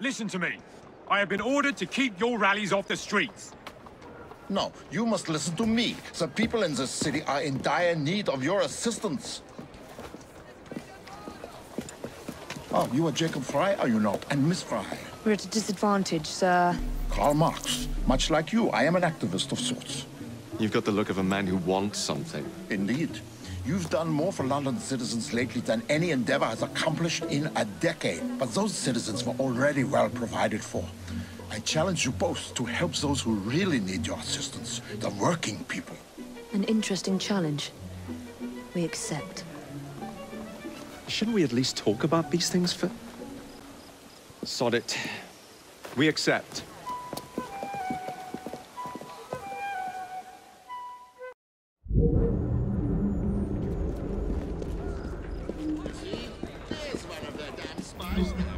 Listen to me. I have been ordered to keep your rallies off the streets. No, you must listen to me. The people in this city are in dire need of your assistance. Oh, you are Jacob Frye, are you not? And Miss Frye? We're at a disadvantage, sir. Karl Marx. Much like you, I am an activist of sorts. You've got the look of a man who wants something. Indeed. You've done more for London citizens lately than any endeavor has accomplished in a decade. But those citizens were already well provided for. I challenge you both to help those who really need your assistance, the working people. An interesting challenge. We accept. Shouldn't we at least talk about these things for... Sod it. We accept. Christ.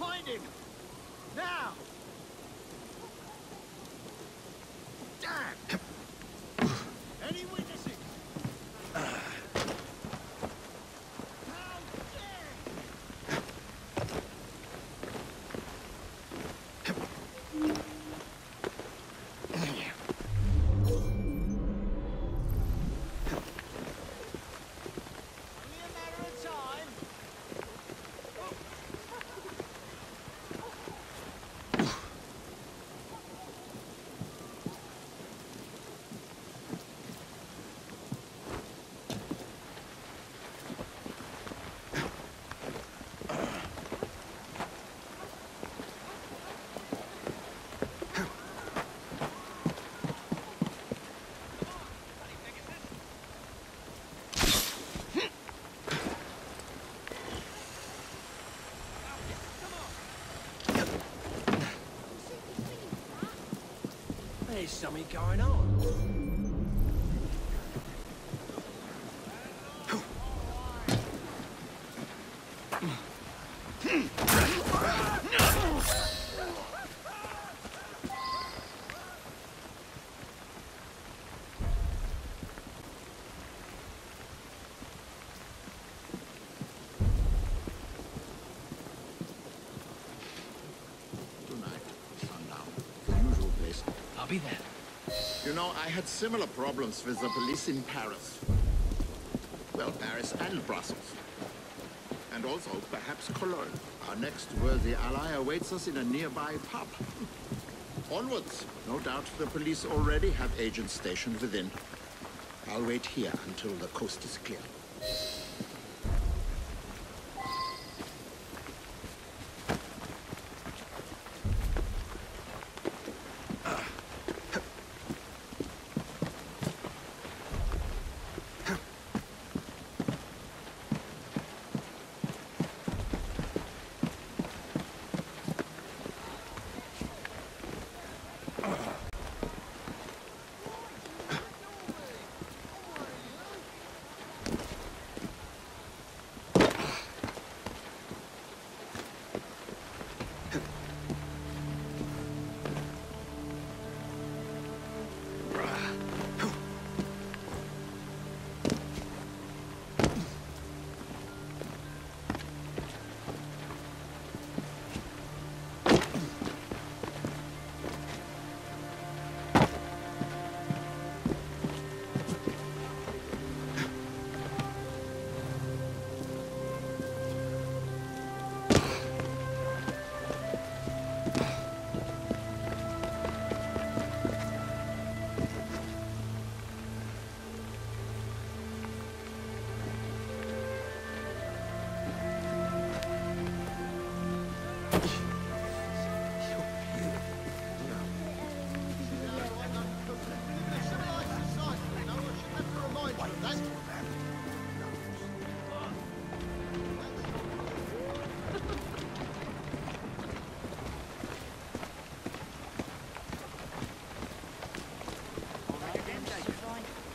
Find him! Now! Damn! Any witnesses? How dare! Only a matter of time. Something going on. Tonight, sundown, the usual be there. You know, I had similar problems with the police in Paris. Well, Paris and Brussels. And also, perhaps Cologne. Our next worthy ally awaits us in a nearby pub. Onwards. No doubt the police already have agents stationed within. I'll wait here until the coast is clear.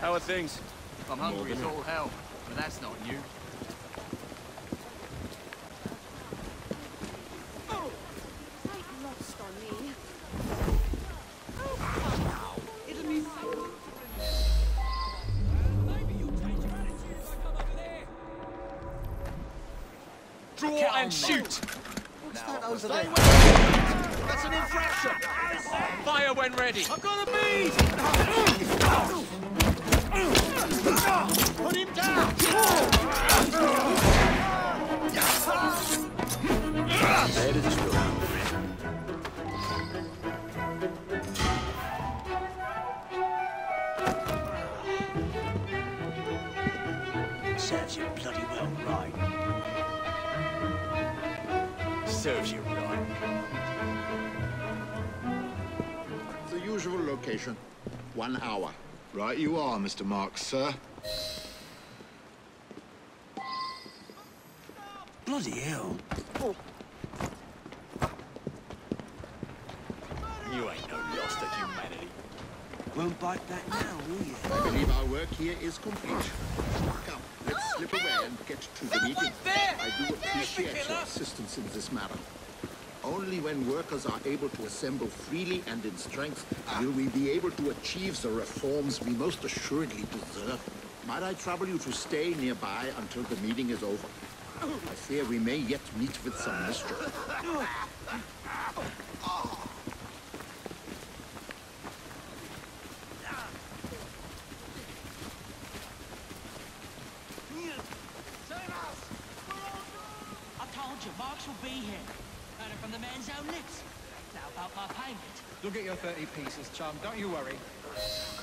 How are things? I'm hungry as all hell, but that's not new. Take lost on me. Draw and shoot! That's an infraction! Fire when ready! I've got a bead! Serves you bloody well right. Serves you right. The usual location. One hour. Right you are, Mr. Marx, sir. Bloody hell. You ain't no lost to humanity. Won't bite that now, will you? I believe our work here is complete. Come, let's slip away and get to the meeting. I do appreciate your assistance in this matter. Only when workers are able to assemble freely and in strength will we be able to achieve the reforms we most assuredly deserve. Might I trouble you to stay nearby until the meeting is over? I fear we may yet meet with some mischief. I told you, Marx will be here. Heard it from the man's own lips. Now about my payment. You'll get your 30 pieces, chum. Don't you worry.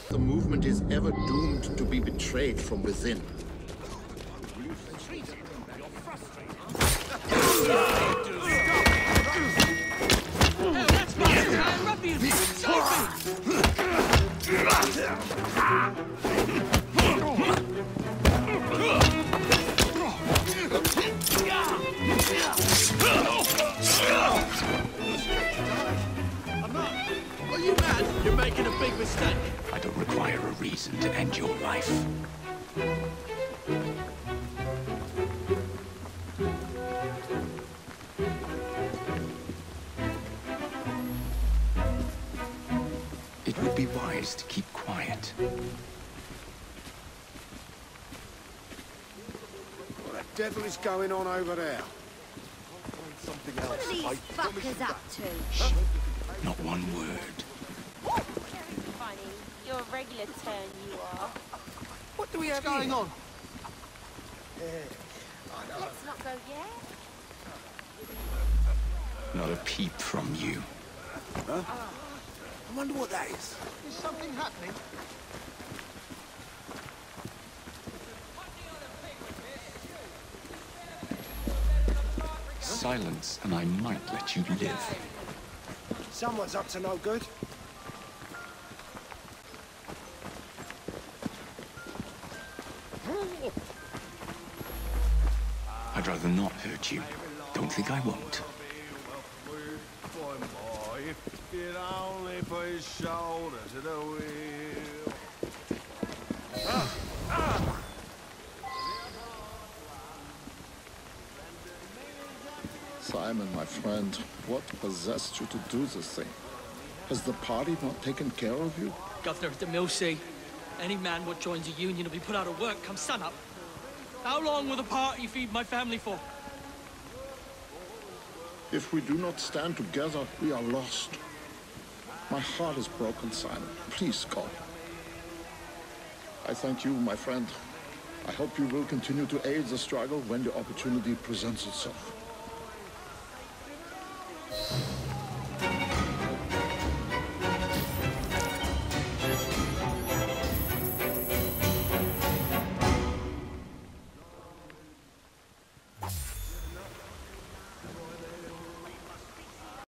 The movement is ever doomed to be betrayed from within. Making a big mistake. I don't require a reason to end your life. You'll be wise to keep quiet. What the devil is going on over there? Something What else. are these I fuckers up to? Not one word. Funny. You're a regular turn, you are. What do we have going on? Let's not go yet. Not a peep from you. Oh. I wonder what that is. Is something happening? Silence, and I might let you live. Someone's up to no good. I'd rather not hurt you. Don't think I won't. If you'd only put his shoulder to the wheel. Simon, my friend, what possessed you to do this thing? Has the party not taken care of you? Governor of the Millsea. Any man what joins a union will be put out of work come sun up. How long will the party feed my family for? If we do not stand together, we are lost. My heart is broken, Simon. Please go. I thank you, my friend. I hope you will continue to aid the struggle when the opportunity presents itself.